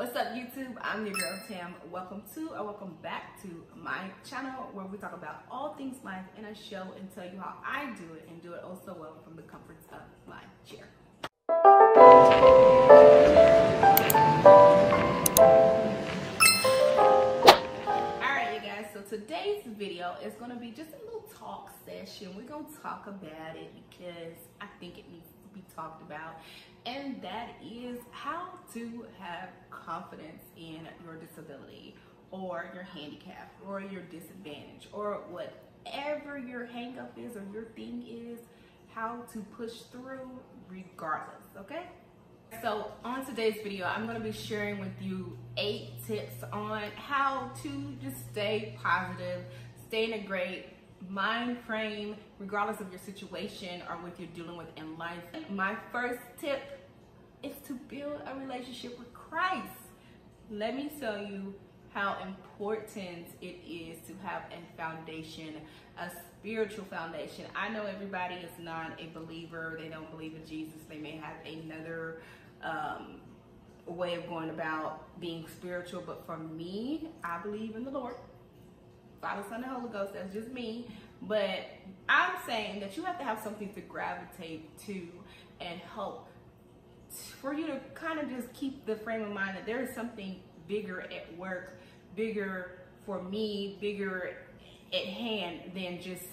What's up YouTube? I'm your girl Tam. Welcome to or welcome back to my channel where we talk about all things life in a show and tell you how I do it and do it also well from the comforts of my chair. Alright you guys, so today's video is going to be just a little talk session. We're going to talk about it because I think it needs to be talked about and that is how to have confidence in your disability or your handicap or your disadvantage or whatever your hangup is or your thing is, how to push through regardless, okay? So on today's video, I'm gonna be sharing with you eight tips on how to just stay positive, stay in a great mind frame, regardless of your situation or what you're dealing with in life. My first tip is to build a relationship with Christ. Let me tell you how important it is to have a foundation, a spiritual foundation. I know everybody is not a believer. They don't believe in Jesus. They may have another um, way of going about being spiritual. But for me, I believe in the Lord. Father, Son, and Holy Ghost. That's just me. But I'm saying that you have to have something to gravitate to and help for you to kind of just keep the frame of mind that there is something bigger at work, bigger for me, bigger at hand than just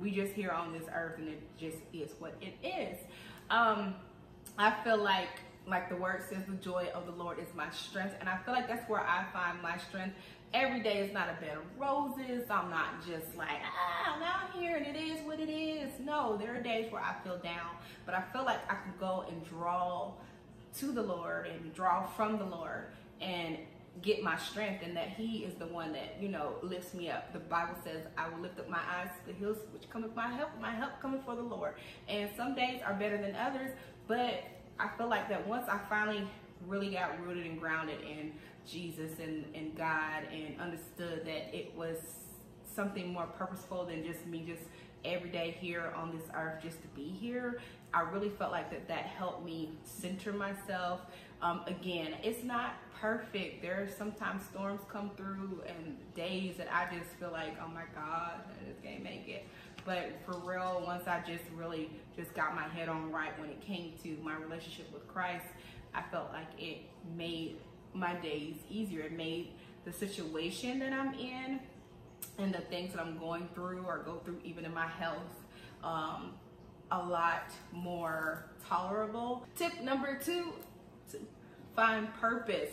we just here on this earth and it just is what it is. Um, I feel like like the word says the joy of the Lord is my strength and I feel like that's where I find my strength every day is not a bed of roses. I'm not just like, ah, I'm out here and it is what it is. No, there are days where I feel down, but I feel like I can go and draw to the Lord and draw from the Lord and get my strength and that he is the one that, you know, lifts me up. The Bible says, I will lift up my eyes to the hills which cometh my help. My help coming for the Lord. And some days are better than others, but I feel like that once I finally really got rooted and grounded in Jesus and, and God and understood that it was something more purposeful than just me just every day here on this earth just to be here. I really felt like that that helped me center myself. Um, again, it's not perfect. There are sometimes storms come through and days that I just feel like, oh my God, I just can't make it. But for real, once I just really just got my head on right when it came to my relationship with Christ, I felt like it made my days easier. It made the situation that I'm in and the things that I'm going through or go through even in my health um, a lot more tolerable. Tip number two, find purpose.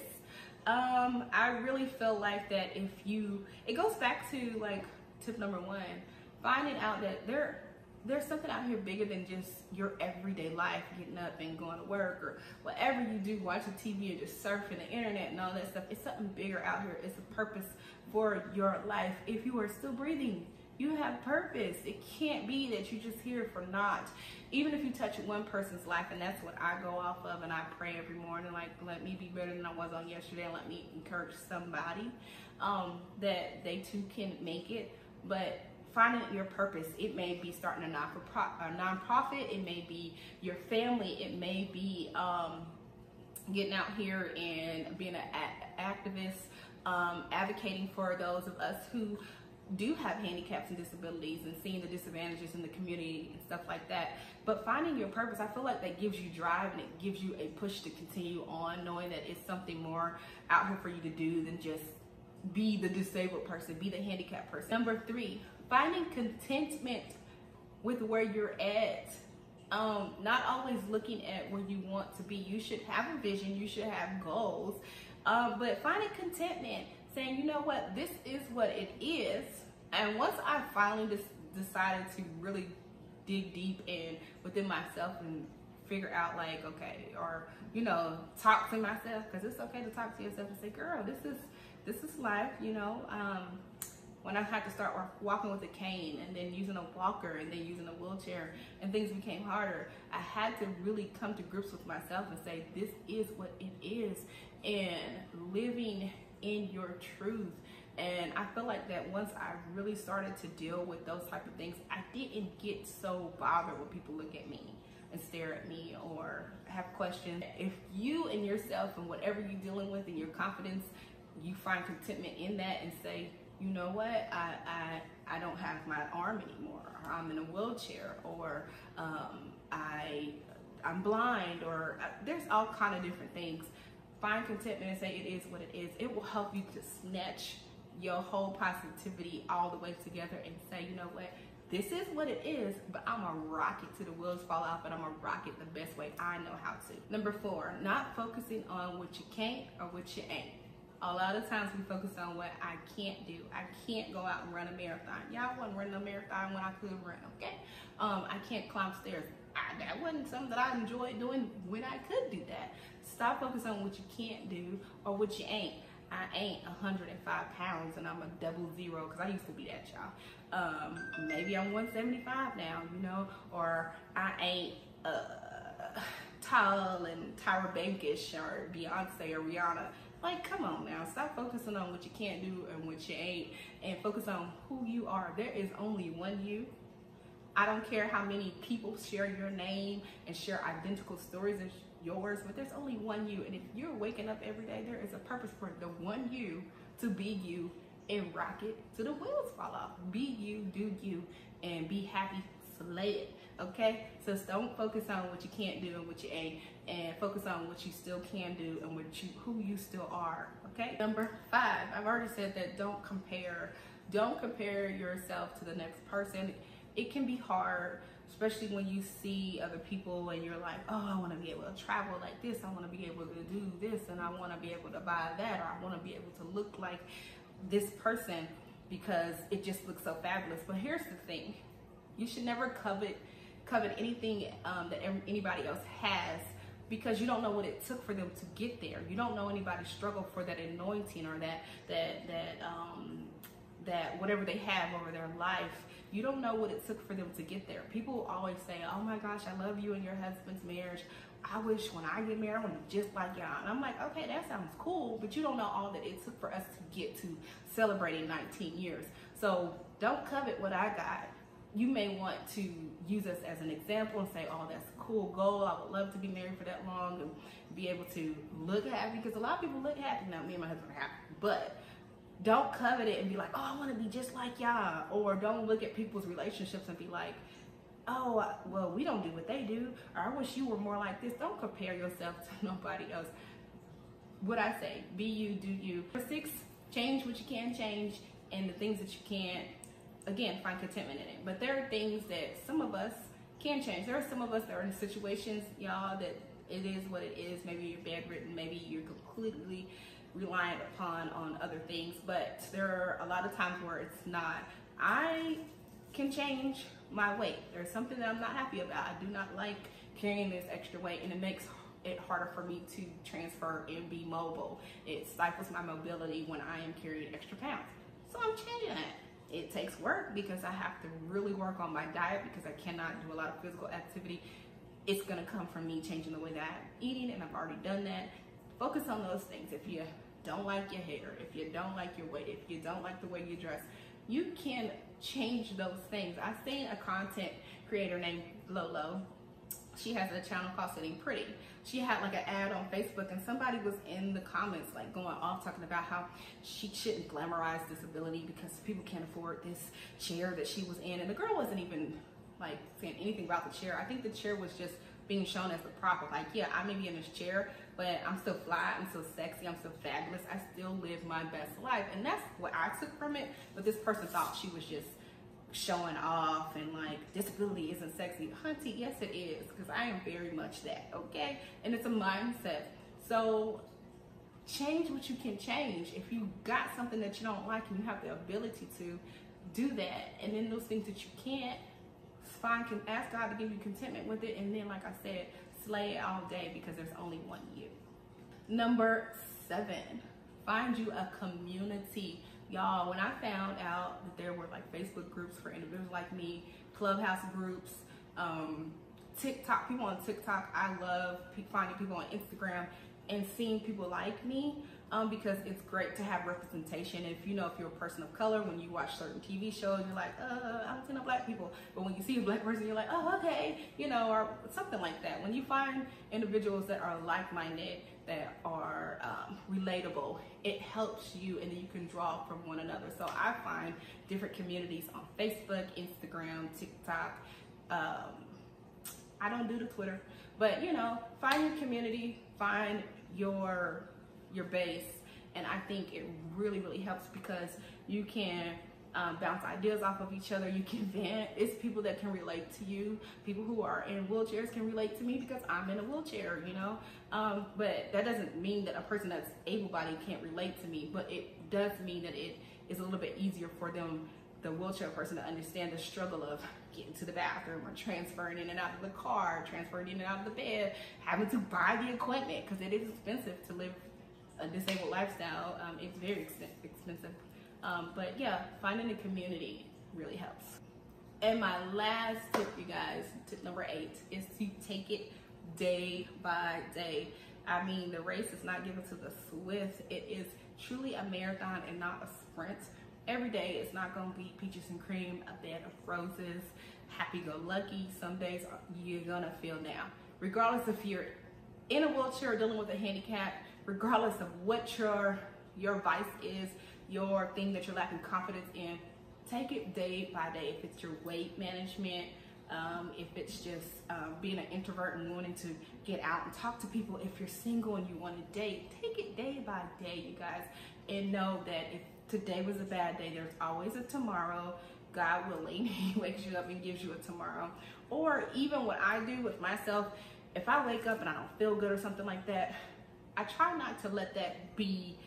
Um, I really feel like that if you, it goes back to like tip number one, finding out that there there's something out here bigger than just your everyday life, getting up and going to work or whatever you do, watching TV or just surfing the internet and all that stuff. It's something bigger out here. It's a purpose for your life. If you are still breathing, you have purpose. It can't be that you're just here for naught. Even if you touch one person's life, and that's what I go off of, and I pray every morning, like, let me be better than I was on yesterday, and let me encourage somebody um, that they too can make it. But finding your purpose. It may be starting a, non a nonprofit. It may be your family. It may be um, getting out here and being an activist, um, advocating for those of us who do have handicaps and disabilities and seeing the disadvantages in the community and stuff like that. But finding your purpose, I feel like that gives you drive and it gives you a push to continue on, knowing that it's something more out here for you to do than just be the disabled person, be the handicapped person. Number three, finding contentment with where you're at. Um, not always looking at where you want to be. You should have a vision, you should have goals, uh, but finding contentment, saying, you know what, this is what it is. And once I finally decided to really dig deep in within myself and figure out like, okay, or, you know, talk to myself, because it's okay to talk to yourself and say, girl, this is, this is life, you know, um, when I had to start walking with a cane and then using a walker and then using a wheelchair and things became harder, I had to really come to grips with myself and say, this is what it is and living in your truth. And I feel like that once I really started to deal with those type of things, I didn't get so bothered when people look at me. and stare at me or have questions. If you and yourself and whatever you're dealing with and your confidence, you find contentment in that and say, you know what, I, I, I don't have my arm anymore, or I'm in a wheelchair, or um, I, I'm blind, or uh, there's all kind of different things. Find contentment and say it is what it is. It will help you to snatch your whole positivity all the way together and say, you know what, this is what it is, but I'm a rocket to the wheels fall off, but I'm a rocket the best way I know how to. Number four, not focusing on what you can't or what you ain't. A lot of times we focus on what I can't do. I can't go out and run a marathon. Y'all wasn't running a marathon when I could run, okay? Um, I can't climb stairs. I, that wasn't something that I enjoyed doing when I could do that. Stop focusing on what you can't do or what you ain't. I ain't 105 pounds and I'm a double zero because I used to be that y'all. Um, maybe I'm 175 now, you know, or I ain't uh, tall and Tyra Bankish or Beyonce or Rihanna. Like, come on now, stop focusing on what you can't do and what you ain't and focus on who you are. There is only one you. I don't care how many people share your name and share identical stories as yours, but there's only one you. And if you're waking up every day, there is a purpose for the one you to be you and rock it till the wheels fall off. Be you, do you, and be happy, slay it. Okay? So don't focus on what you can't do and what you ain't, and focus on what you still can do and what you who you still are. Okay? Number five, I've already said that don't compare. Don't compare yourself to the next person. It can be hard especially when you see other people and you're like, oh, I want to be able to travel like this. I want to be able to do this and I want to be able to buy that or I want to be able to look like this person because it just looks so fabulous. But here's the thing: you should never covet covet anything um, that anybody else has because you don't know what it took for them to get there. You don't know anybody's struggle for that anointing or that that that um, that whatever they have over their life. You don't know what it took for them to get there. People always say, "Oh my gosh, I love you and your husband's marriage. I wish when I get married, I want to be just like y'all. And I'm like, okay, that sounds cool, but you don't know all that it took for us to get to celebrating 19 years. So don't covet what I got. You may want to use us as an example and say, oh, that's a cool goal. I would love to be married for that long and be able to look happy because a lot of people look happy. Now, me and my husband are happy, but don't covet it and be like, oh, I want to be just like y'all. Or don't look at people's relationships and be like, oh, well, we don't do what they do, or I wish you were more like this. Don't compare yourself to nobody else. What I say, be you, do you. For six, change what you can change, and the things that you can't, again, find contentment in it. But there are things that some of us can change. There are some of us that are in situations, y'all, that it is what it is. Maybe you're bedridden, maybe you're completely reliant upon on other things, but there are a lot of times where it's not. I can change my weight. There's something that I'm not happy about. I do not like carrying this extra weight and it makes it harder for me to transfer and be mobile. It stifles my mobility when I am carrying extra pounds. So I'm changing it. It takes work because I have to really work on my diet because I cannot do a lot of physical activity. It's gonna come from me changing the way that I'm eating and I've already done that. Focus on those things. If you don't like your hair, if you don't like your weight, if you don't like the way you dress, you can change those things. I've seen a content creator named Lolo. She has a channel called Sitting Pretty. She had like an ad on Facebook and somebody was in the comments like going off talking about how she shouldn't glamorize disability because people can't afford this chair that she was in. And the girl wasn't even like saying anything about the chair. I think the chair was just being shown as the prop of like, yeah, I may be in this chair, but I'm still fly, I'm still sexy, I'm still fabulous. I still live my best life. And that's what I took from it. But this person thought she was just showing off and like disability isn't sexy. Hunty, yes it is, because I am very much that, okay? And it's a mindset. So change what you can change. If you got something that you don't like and you have the ability to do that, and then those things that you can't, find can ask God to give you contentment with it, and then like I said, slay it all day because there's only one you. Number seven, find you a community. Y'all, when I found out that there were like Facebook groups for individuals like me, clubhouse groups, um, TikTok, people on TikTok, I love finding people on Instagram and seeing people like me um, because it's great to have representation. If you know, if you're a person of color, when you watch certain TV shows, you're like, uh, I don't see no black people. But when you see a black person, you're like, oh, okay, you know, or something like that. When you find individuals that are like-minded, that are um, relatable, it helps you and you can draw from one another. So I find different communities on Facebook, Instagram, TikTok. Um, I don't do the Twitter, but you know, find your community, find your your base. And I think it really, really helps because you can um, bounce ideas off of each other. You can vent. It's people that can relate to you. People who are in wheelchairs can relate to me because I'm in a wheelchair, you know. Um, but that doesn't mean that a person that's able-bodied can't relate to me. But it does mean that it is a little bit easier for them, the wheelchair person, to understand the struggle of getting to the bathroom or transferring in and out of the car, transferring in and out of the bed, having to buy the equipment because it is expensive to live a disabled lifestyle. Um, it's very expensive. Um, but yeah, finding a community really helps. And my last tip, you guys, tip number eight, is to take it day by day. I mean, the race is not given to the swift. It is truly a marathon and not a sprint. Every day it's not gonna be peaches and cream, a bed of roses, happy-go-lucky. Some days you're gonna feel down. Regardless if you're in a wheelchair or dealing with a handicap, regardless of what your your vice is, your thing that you're lacking confidence in, take it day by day. If it's your weight management, um, if it's just um, being an introvert and wanting to get out and talk to people, if you're single and you want to date, take it day by day, you guys, and know that if today was a bad day, there's always a tomorrow. God willing, He wakes you up and gives you a tomorrow. Or even what I do with myself, if I wake up and I don't feel good or something like that, I try not to let that be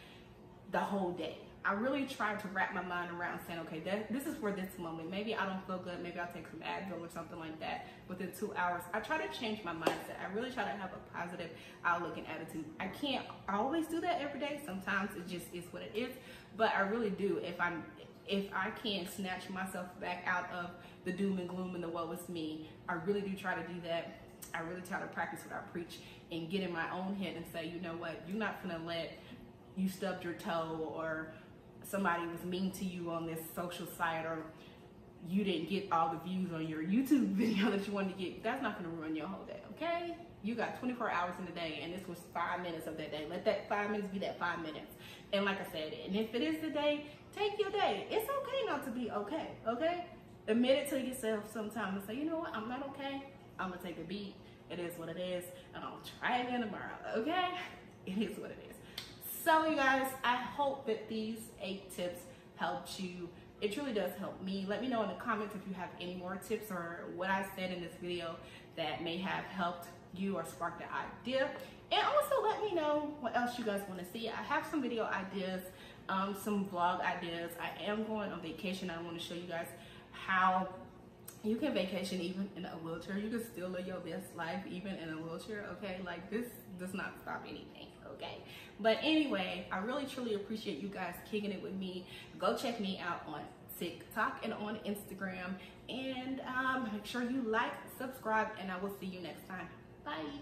the whole day. I really try to wrap my mind around saying, okay, that, this is for this moment. Maybe I don't feel good. Maybe I'll take some Advil or something like that within two hours. I try to change my mindset. I really try to have a positive outlook and attitude. I can't always do that every day. Sometimes it just is what it is. But I really do. If I'm if I can snatch myself back out of the doom and gloom and the woe is me, I really do try to do that. I really try to practice what I preach and get in my own head and say, you know what, you're not gonna let you stubbed your toe or somebody was mean to you on this social site or you didn't get all the views on your YouTube video that you wanted to get, that's not gonna ruin your whole day, okay? You got 24 hours in a day and this was five minutes of that day. Let that five minutes be that five minutes. And like I said, and if it is the day, take your day. It's okay not to be okay, okay? Admit it to yourself sometimes and say, you know what, I'm not okay. I'm gonna take a beat it is what it is, and I'll try again tomorrow, okay? It is what it is. So you guys, I hope that these eight tips helped you. It truly does help me. Let me know in the comments if you have any more tips or what I said in this video that may have helped you or sparked the idea. And also let me know what else you guys want to see. I have some video ideas, um, some vlog ideas. I am going on vacation. I want to show you guys how you can vacation even in a wheelchair. You can still live your best life even in a wheelchair, okay? Like this does not stop anything, okay? But anyway, I really truly appreciate you guys kicking it with me. Go check me out on TikTok and on Instagram. And um, make sure you like, subscribe, and I will see you next time. Bye.